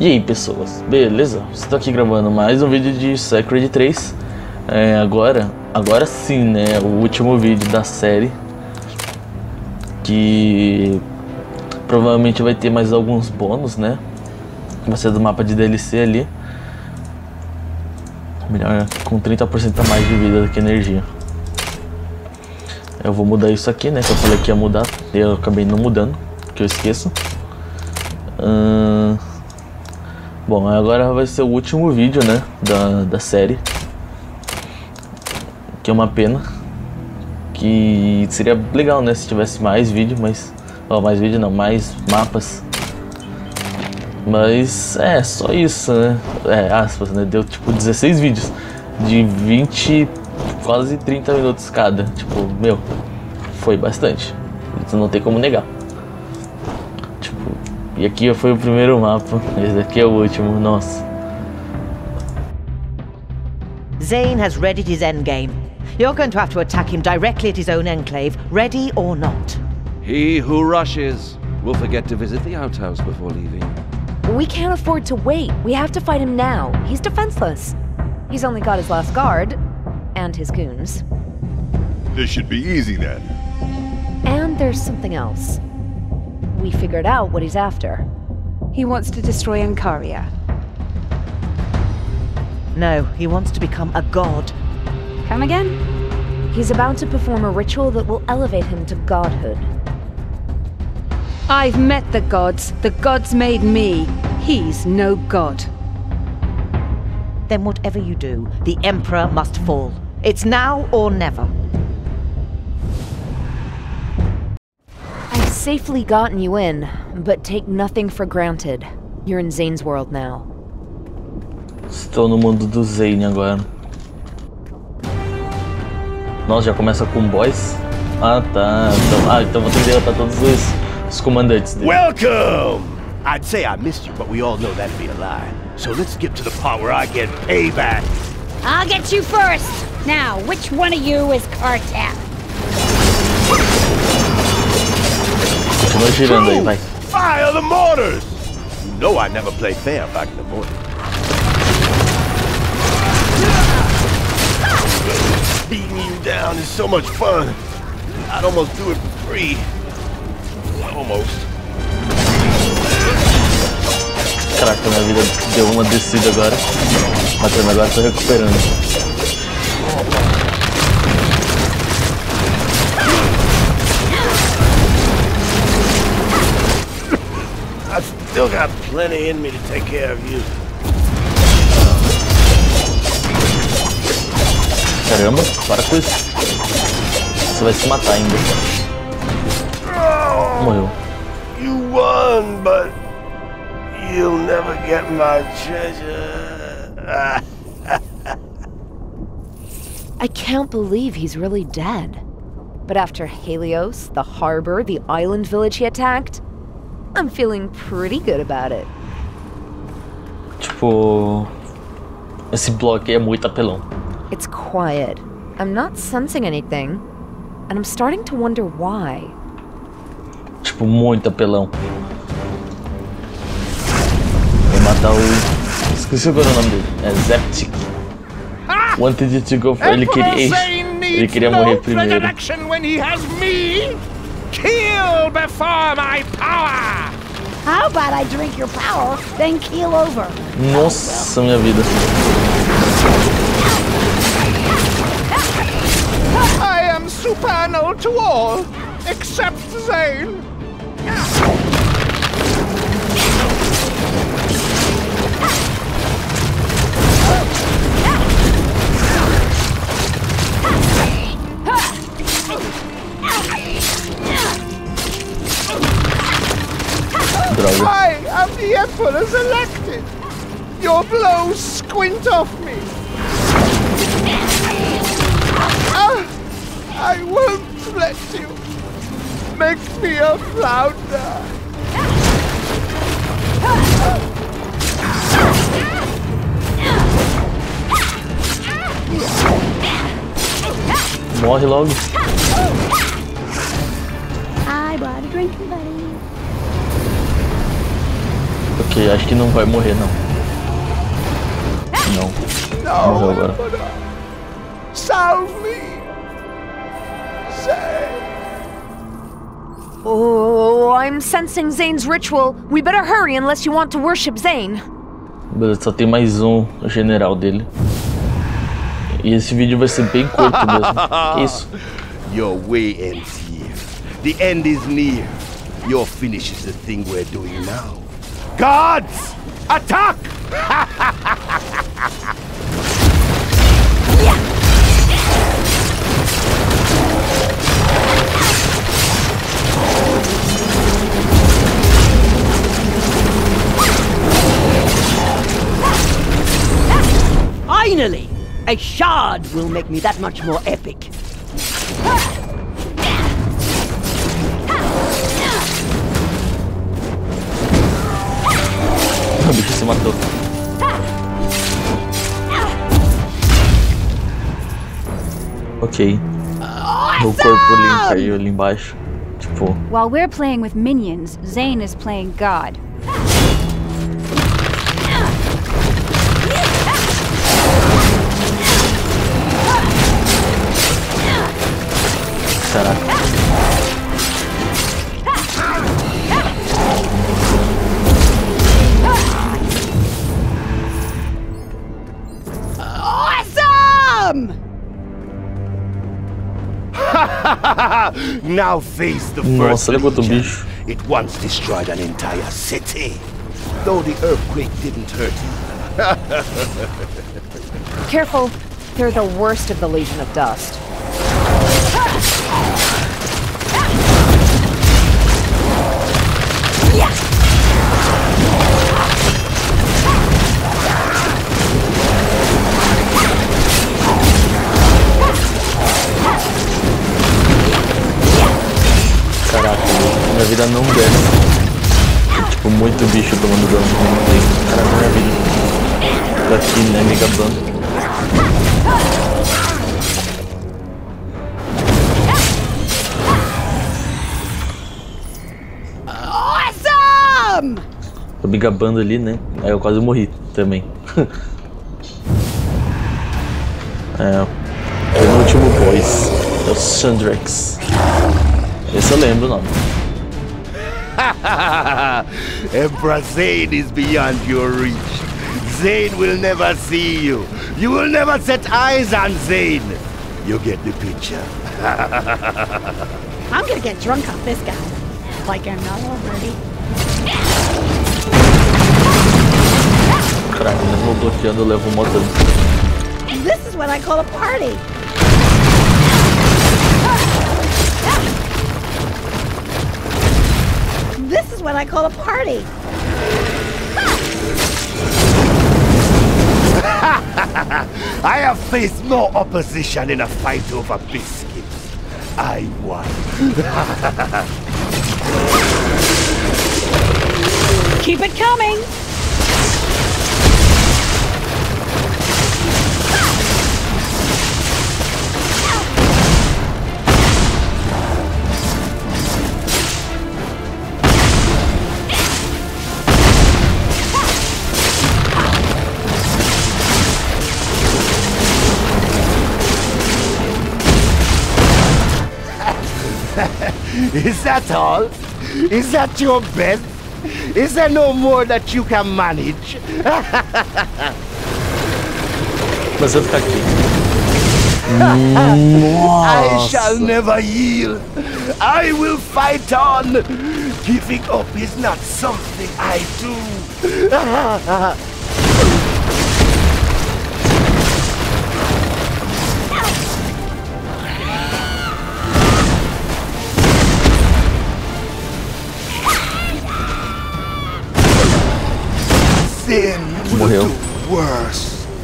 E aí pessoas, beleza? Estou aqui gravando mais um vídeo de Sacred 3 é, Agora, agora sim né, o último vídeo da série. Que provavelmente vai ter mais alguns bônus né? Vai ser do mapa de DLC ali. Melhor com 30% a mais de vida do que energia. Eu vou mudar isso aqui né, que eu falei que ia mudar. Eu acabei não mudando, que eu esqueço. Hum... Bom, agora vai ser o último vídeo, né, da, da série. Que é uma pena. Que seria legal, né, se tivesse mais vídeo, mas... Ó, mais vídeo não, mais mapas. Mas, é, só isso, né. É, aspas, né, deu tipo 16 vídeos. De 20, quase 30 minutos cada. Tipo, meu, foi bastante. Isso não tem como negar. E aqui foi o primeiro mapa. Esse aqui é o último, nossa. Zane has readied his endgame. You're going to have to attack him directly at his own enclave, ready or not. He who rushes will forget to visit the outhouse before leaving. We can't afford to wait. We have to fight him now. He's defenseless. He's only got his last guard, and his goons. This should be easy then. And there's something else we figured out what he's after. He wants to destroy Ankaria. No, he wants to become a god. Come again? He's about to perform a ritual that will elevate him to godhood. I've met the gods. The gods made me. He's no god. Then whatever you do, the Emperor must fall. It's now or never. Safely gotten you in, but take nothing for granted. You're in Zane's world now. Estou no mundo do Zane agora. Nossa, já começa com boys? Ah, tá. Então, ah, então vou ter que derrotar todos os, os comandantes dele. Welcome! I'd say I missed you, but we all know that'd be a lie. So let's get to the part where I get payback. I'll get you first. Now, which one of you is Cartap? Continua girando aí, vai. Fire the mortars! You know I never play fair back in the morning. Beating you down is so much fun. I'd almost do it for free. Almost. Caraca, minha vida deu uma descida agora. Mas agora tô recuperando. Still got plenty in me to take care of you. Caramba, para com isso. Você vai se matar ainda. Oh, Morreu. You won, but you'll never get my treasure. I can't believe he's really dead. But after Helios, the harbor, the island village he attacked, I'm feeling pretty good about it. Tipo, esse bloco é muito apelão. It's quiet. I'm not sensing anything, and I'm starting to wonder why. Tipo, muito apelão. Vou matar o. Esqueci qual era o nome dele. É Zeptic. Wanted to go for. Ele queria. Ele queria morrer primeiro. Keel before my power! How about I drink your power, then keel over? Nossa, minha vida. I am supernal to all, except Zane. Droga. I am the Emperor's elected. Your blows squint off me. Ah, I won't let you make me a flounder. Morre logo. I brought a drinking buddy. Ixi, acho que não vai morrer não. Não. Morreu agora. Salve me! Say! Oh, I'm sensing Zane's ritual. We better hurry unless you want to worship Zane. Beleza, só tem mais um general dele. E esse vídeo vai ser bem curto mesmo. Que isso? Your way ends here. The end is near. Your finish is the thing we're doing now. Gods! Attack! Finally! A shard will make me that much more epic. Matou. Ok. O corpo limpo caiu ali embaixo. Tipo, While we're playing with minions, Zane is playing God. caraca. Awesome! now face the Nossa, first olha quanto legion. bicho. It once destroyed an entire city. Though the earthquake didn't hurt you. Careful. They're the worst of the Legion of Dust. Vida não desce. Tipo, muito bicho tomando dano. Caraca, minha vida. Tô aqui, né, me gabando. Awesome! Tô me gabando ali, né? Aí eu quase morri também. é. O último boss. É o Sandrex. Esse eu lembro o nome. Emperor Zane is beyond your reach. Zane will never see you. You will never set eyes on Zane. You get the picture. I'm gonna get drunk off this guy. Like I'm not already. Caraca, mesmo bloqueando eu levo uma dano. This is what I call a party. What I call a party. I have faced no opposition in a fight over biscuits. I won. Keep it coming. That all? Is that your best? Is there no more that you can manage? Mas eu ficar. I shall never yield. I will fight on. Giving up is not something I do. Morreu.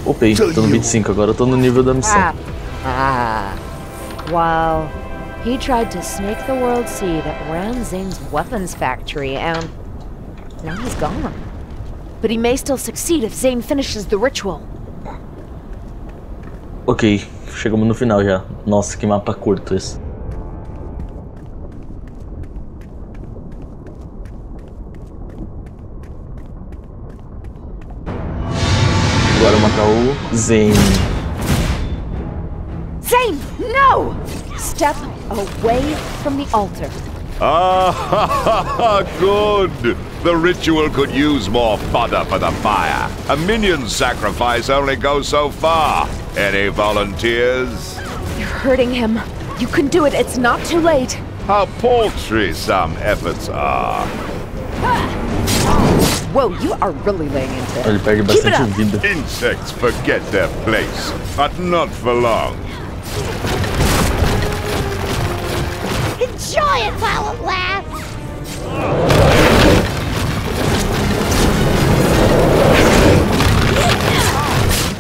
Upei, tô no 25, agora eu tô no nível da missão. Ah. Ah. While he tried to snake the world sea that ran Zane's weapons factory, and now he's gone. But he may still succeed if Zane finishes the ritual. Ok, chegamos no final já. Nossa, que mapa curto esse. Zane. Zane, no! Step away from the altar. Ah, good. The ritual could use more fodder for the fire. A minion sacrifice only goes so far. Any volunteers? You're hurting him. You can do it. It's not too late. How paltry some efforts are. Whoa, you are really laying into it. Ele Keep it up. Insects forget their place, but not for long. Enjoy it while it lasts.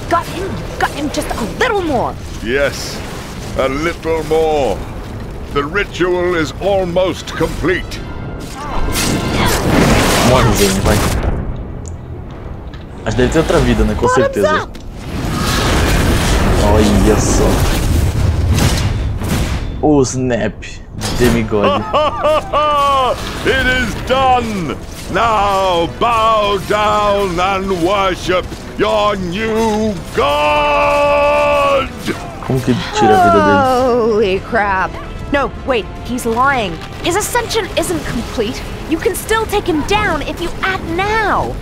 Got him. Got him just a little more. Yes, a little more. The ritual is almost complete. Morre, Zane, vai. Mas deve ter outra vida, né? Com certeza. Olha só. O Snap. Demigod. it is done! Now bow down and worship your new god! Como que tira a vida dele? Holy crap. No, wait, he's lying. His ascension isn't complete. You can still take him down if you act now.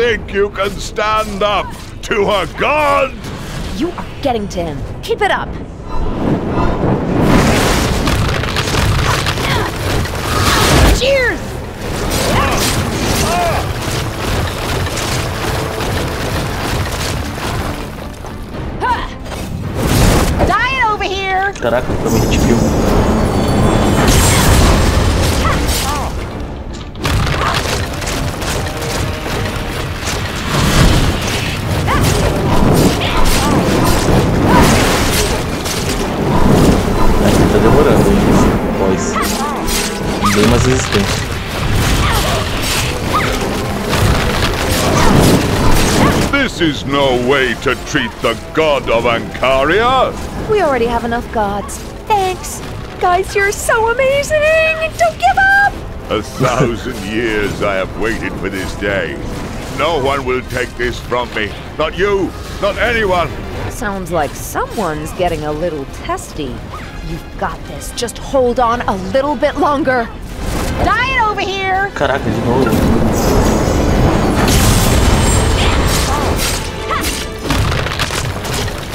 Think you can stand up to a god? You are getting to him. Keep it up. Cheers! Dying over here! Caraca, também hit kill. Boss. Bem mais. This is no way to treat the god of Ancaria. We already have enough gods. Thanks. Guys, you're so amazing! Don't give up! A thousand years I have waited for this day. No one will take this from me. Not you, not anyone. Sounds like someone's getting a little testy. You've got this. Just hold on a little bit longer. Dying over here! Caraca, de novo.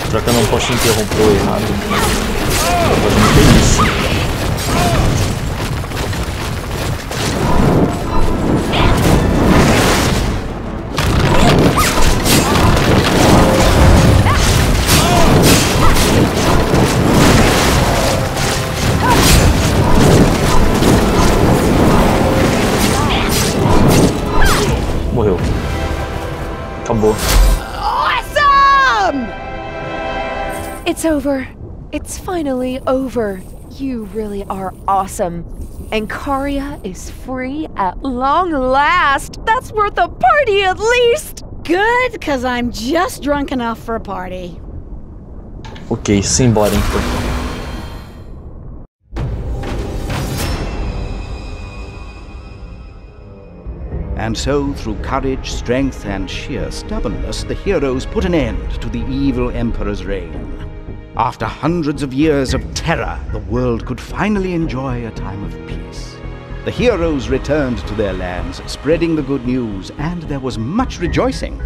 Será que eu não posso interromper errado? Tô fazendo isso. It's over. It's finally over. You really are awesome. Ancaria is free at long last. That's worth a party at least. Good, because I'm just drunk enough for a party. Ok, simbora então. And so, through courage, strength, and sheer stubbornness, the heroes put an end to the evil Emperor's reign. After hundreds of years of terror, the world could finally enjoy a time of peace. The heroes returned to their lands, spreading the good news, and there was much rejoicing.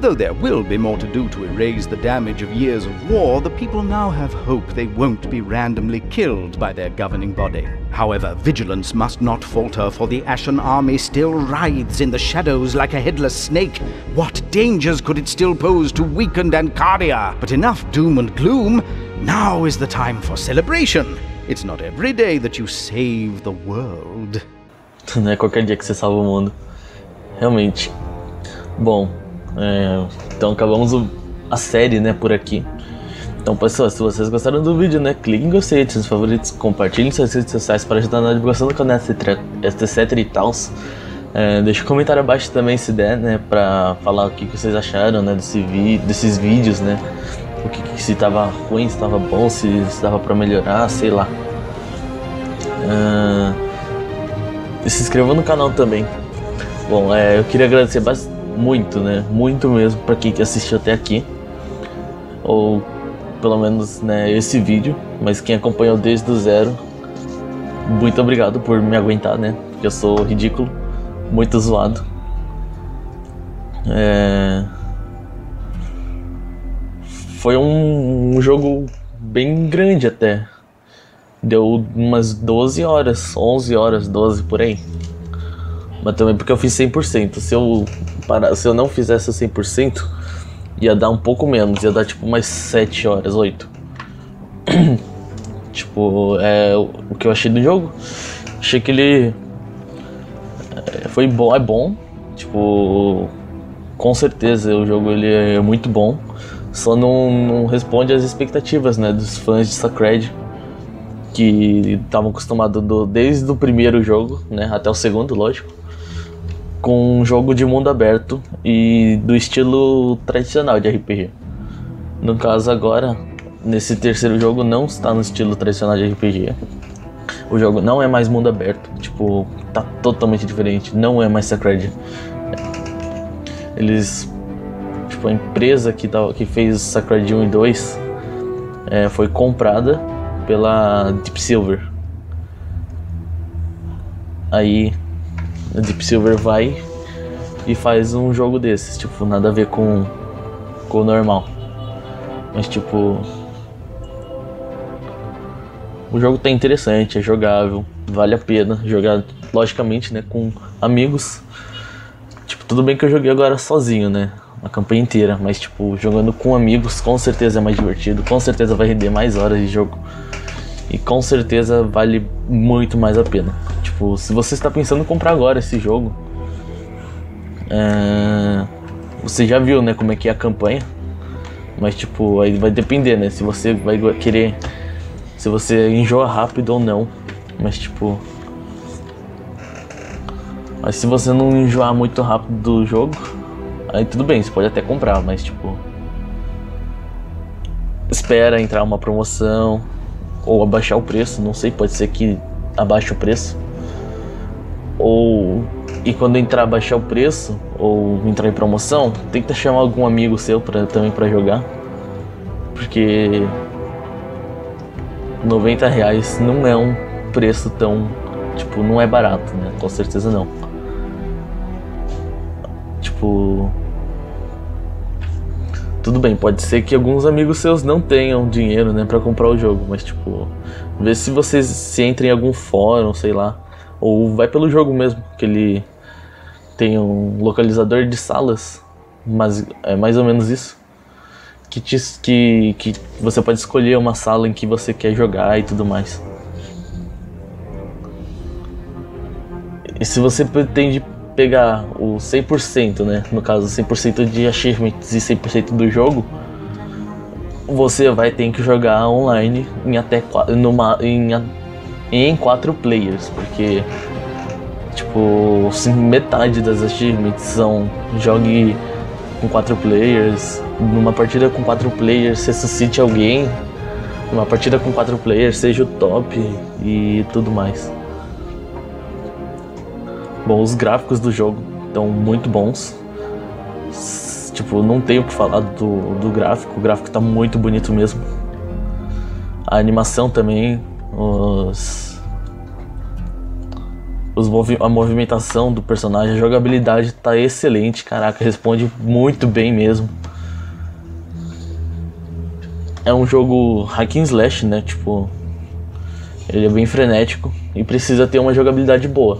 Though there will be more to do to erase the damage of years of war, the people now have hope they won't be randomly killed by their governing body. However, vigilance must not falter, for the Ashen Army still writhes in the shadows like a headless snake. What dangers could it still pose to weakened Ancaria? But enough doom and gloom. Now is the time for celebration. It's not every day that you save the world. Não é qualquer dia que você salva o mundo. Realmente. Bom, é, então acabamos a série, né, por aqui. Então, pessoal, se vocês gostaram do vídeo, né, clique em gostei, ative os favoritos, compartilhem em suas redes sociais para ajudar na divulgação do canal, etc, e tal. É, deixa um comentário abaixo também se der, né, pra falar o que, que vocês acharam, né, desse vi desses vídeos, né, o que, que se tava ruim, se tava bom, se, se dava pra melhorar, sei lá. Uh, e se inscreva no canal também. Bom, é, eu queria agradecer muito, né, muito mesmo pra quem que assistiu até aqui, ou pelo menos, né, esse vídeo, mas quem acompanhou desde o zero, muito obrigado por me aguentar, né, porque eu sou ridículo muito zoado. É... Foi um, um, jogo bem grande até. Deu umas 12 horas, 11 horas, 12 por aí. Mas também porque eu fiz 100%. Se eu, para, se eu não fizesse 100%, ia dar um pouco menos. Ia dar tipo umas 7 horas, 8. tipo, é, o que eu achei do jogo. Achei que ele foi bom, é bom. Tipo, com certeza o jogo ele é muito bom. Só não, não responde às expectativas, né, dos fãs de Sacred que estavam acostumados do, desde o primeiro jogo, né, até o segundo, lógico, com um jogo de mundo aberto e do estilo tradicional de RPG. No caso agora, nesse terceiro jogo não está no estilo tradicional de RPG. O jogo não é mais mundo aberto, tipo, tá totalmente diferente, não é mais Sacred. Eles tipo a empresa que tá, que fez Sacred 1 e 2 é, foi comprada pela Deep Silver. Aí a Deep Silver vai e faz um jogo desses, tipo, nada a ver com, com o normal. Mas tipo, o jogo tá interessante, é jogável, vale a pena jogar, logicamente, né, com amigos. Tipo, tudo bem que eu joguei agora sozinho, né, a campanha inteira, mas tipo, jogando com amigos com certeza é mais divertido, com certeza vai render mais horas de jogo. E com certeza vale muito mais a pena. Tipo, se você está pensando em comprar agora esse jogo, é... você já viu, né, como é que é a campanha. Mas tipo, aí vai depender, né? Se você vai querer se você enjoa rápido ou não. Mas tipo. Mas se você não enjoar muito rápido do jogo, aí tudo bem, você pode até comprar, mas tipo. Espera entrar uma promoção ou abaixar o preço, não sei, pode ser que abaixe o preço. Ou e quando entrar abaixar o preço ou entrar em promoção, tenta chamar algum amigo seu para também para jogar. Porque 90 reais não é um preço tão. Tipo, não é barato, né? Com certeza não. Tipo. Tudo bem, pode ser que alguns amigos seus não tenham dinheiro, né, para comprar o jogo, mas tipo, vê se vocês se entrem em algum fórum, sei lá, ou vai pelo jogo mesmo, que ele tem um localizador de salas, mas é mais ou menos isso que, te, que, que você pode escolher uma sala em que você quer jogar e tudo mais. E se você pretende pegar o 100%, né, no caso 100% de achievements e 100% do jogo, você vai ter que jogar online em até numa, em, em quatro players, porque tipo, metade das achievements são jogue com quatro players, numa partida com quatro players ressuscite alguém, numa partida com quatro players seja o top e tudo mais. Bom, os gráficos do jogo estão muito bons. Tipo, não tenho o que falar do, do gráfico, o gráfico está muito bonito mesmo. A animação também, os movi a movimentação do personagem, a jogabilidade tá excelente, caraca, responde muito bem mesmo. É um jogo hack and slash, né? Tipo, ele é bem frenético e precisa ter uma jogabilidade boa.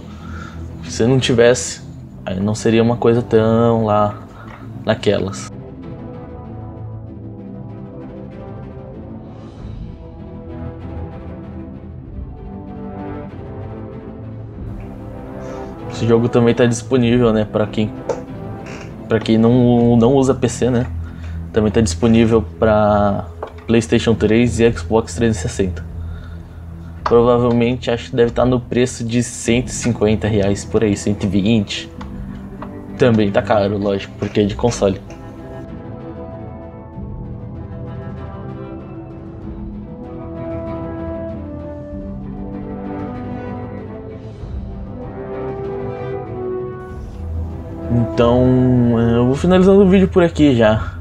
Se não tivesse, aí não seria uma coisa tão lá naquelas. Esse jogo também está disponível, né, para quem para quem não, não usa PC, né? Também está disponível para PlayStation 3 e Xbox 360. Provavelmente acho que deve estar no preço de 150 reais por aí, 120. Também tá caro, lógico, porque é de console. Então, eu vou finalizando o vídeo por aqui já.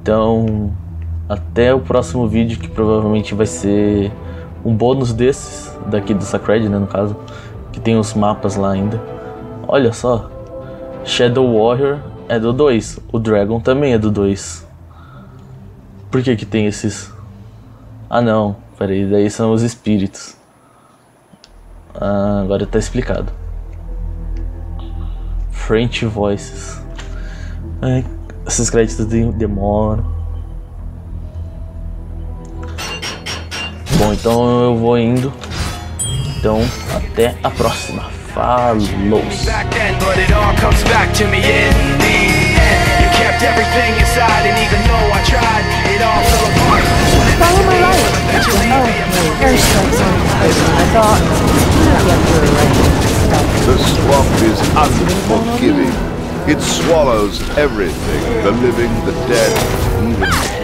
Então, até o próximo vídeo que provavelmente vai ser um bônus desses daqui do Sacred, né, no caso, que tem os mapas lá ainda. Olha só, Shadow Warrior é do 2, o Dragon também é do 2. Por que que tem esses? Ah não, peraí, daí são os espíritos. Ah, agora tá explicado. French Voices. Ai, esses créditos demoram. Bom, então eu vou indo. Então, até a próxima. Falou! Follow my light. Oh, airstrikes on I thought The swamp is unforgiving. It swallows everything, the living, the dead, even